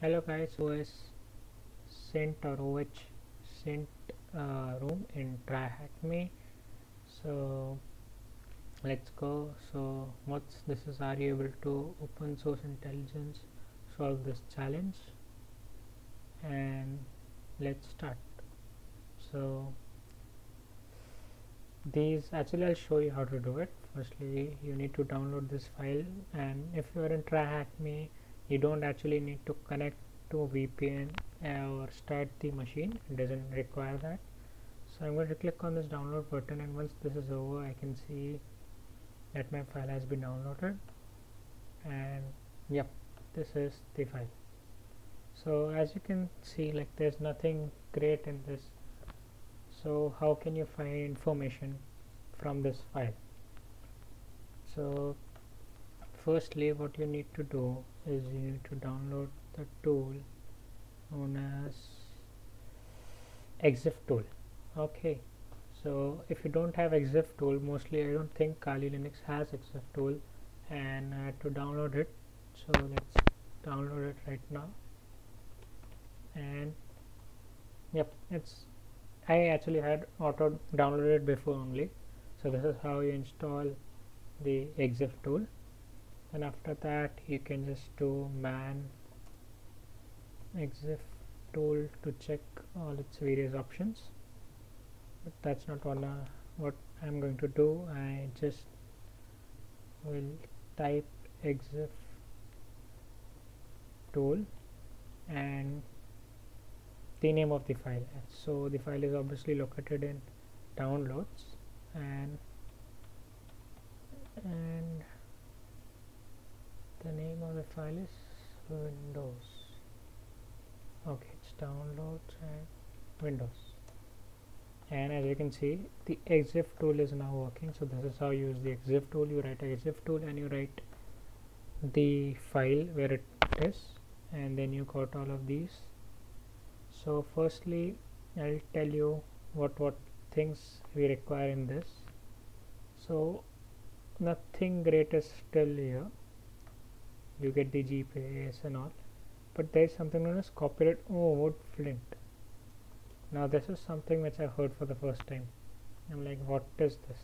hello guys OS sent or OH sent uh, room in TryHackMe so let's go. So what's this is are you able to open source intelligence solve this challenge? And let's start. So these actually I'll show you how to do it. Firstly you need to download this file. And if you are in TryHackMe you don't actually need to connect to VPN or start the machine. It doesn't require that. So I'm going to click on this download button and once this is over I can see that my file has been downloaded. And yep this is the file. So as you can see like there's nothing great in this. So how can you find information from this file? So firstly what you need to do is you need to download the tool known as exif tool. Okay so if you don't have exif tool mostly I don't think Kali Linux has exif tool and had to download it so let's download it right now. And yep it's I actually had auto downloaded before only. So this is how you install the exif tool and after that you can just do man exif tool to check all its various options. But that's not what, uh, what I'm going to do. I just will type exif tool and the name of the file. So the file is obviously located in downloads and and the name of the file is windows. Okay it's downloads and windows. And as you can see the exif tool is now working. So this is how you use the exif tool. You write exif tool and you write the file where it is and then you got all of these. So firstly I'll tell you what what things we require in this. So nothing great is still here you get the GPS and all. But there is something known as copyright wood flint. Now this is something which I heard for the first time. I'm like what is this?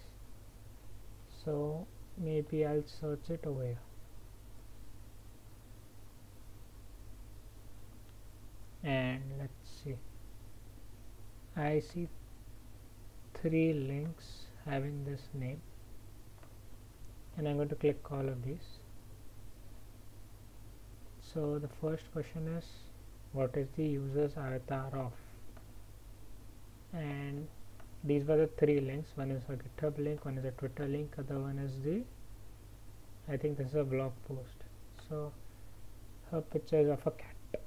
So maybe I'll search it over here. And let's see. I see three links having this name. And I'm going to click all of these so the first question is what is the user's avatar of? And these were the three links. One is a github link one is a twitter link other one is the I think this is a blog post. So her picture is of a cat.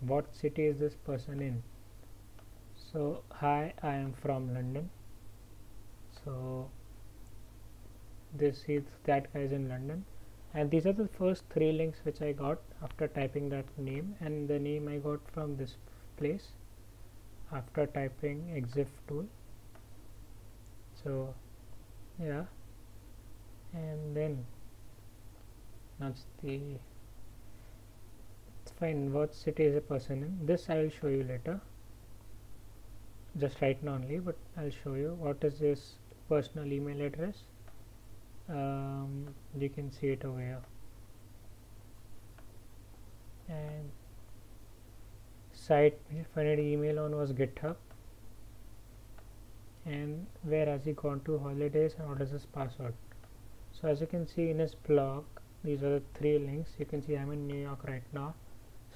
What city is this person in? So hi I am from London. So this is that guy is in London and these are the first three links which I got after typing that name. And the name I got from this place after typing exif tool. So yeah. And then that's the it's fine. What city is a person in? This I will show you later. Just right now only but I'll show you. What is this personal email address? Um, you can see it over here. And site find email on was github. And where has he gone to holidays and what is his password? So as you can see in his blog these are the three links. You can see I'm in New York right now.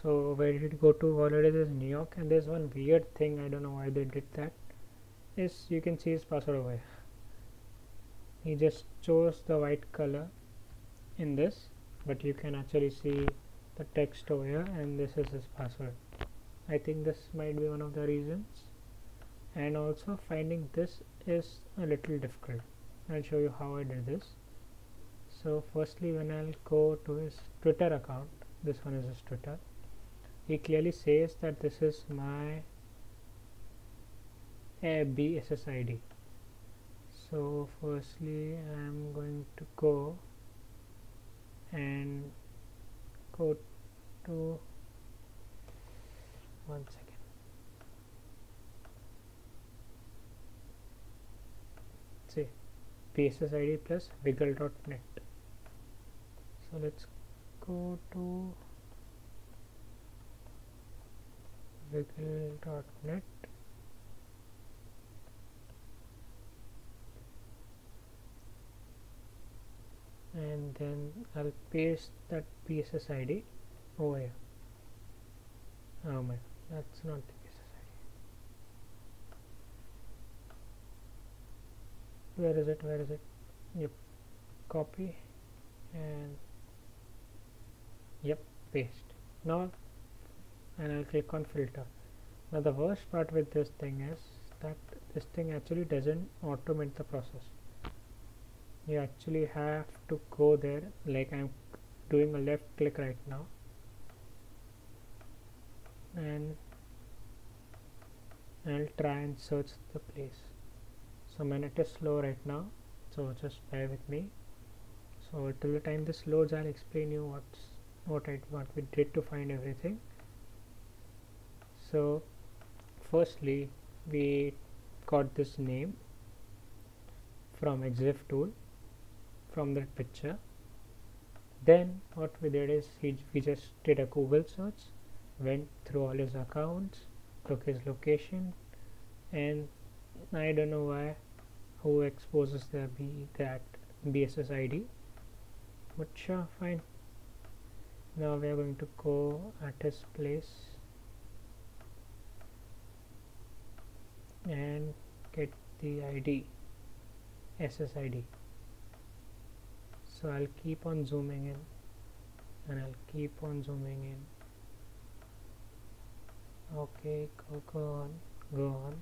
So where did it go to holidays is New York. And there's one weird thing I don't know why they did that is you can see his password over here. He just chose the white color in this but you can actually see the text over here and this is his password. I think this might be one of the reasons. And also finding this is a little difficult. I'll show you how I did this. So firstly when I'll go to his Twitter account this one is his Twitter he clearly says that this is my BSSID so firstly I'm going to go and go to one second. See BSSID plus wigle.net so let's go to wigle.net and then I'll paste that BSSID over oh, here oh my. That's not the PSS ID where is it? Where is it? Yep. Copy and yep paste. Now and I'll click on filter. Now the worst part with this thing is that this thing actually doesn't automate the process you actually have to go there. Like I'm doing a left click right now. And I'll try and search the place. So my net is slow right now. So just bear with me. So till the time this loads I'll explain you what's what I what we did to find everything. So firstly we got this name from exif tool from that picture. Then what we did is he, we just did a google search went through all his accounts took his location and i don't know why who exposes the b that BSSID but sure fine. Now we are going to go at his place and get the id ssid so I'll keep on zooming in and I'll keep on zooming in. Okay go, go on go on.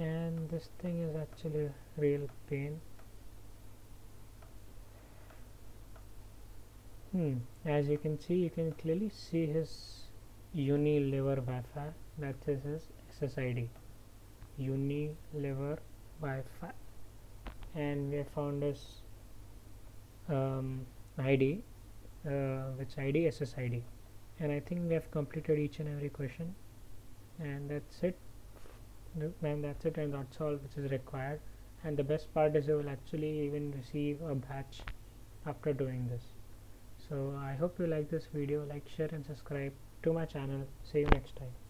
And this thing is actually a real pain. Hmm as you can see you can clearly see his unilever Wi-Fi that is his SSID unilever Wi-Fi and we have found this um, ID uh, which ID SSID and I think we have completed each and every question. And that's it. And that's it and that's all which is required. And the best part is you will actually even receive a batch after doing this. So I hope you like this video. Like share and subscribe to my channel. See you next time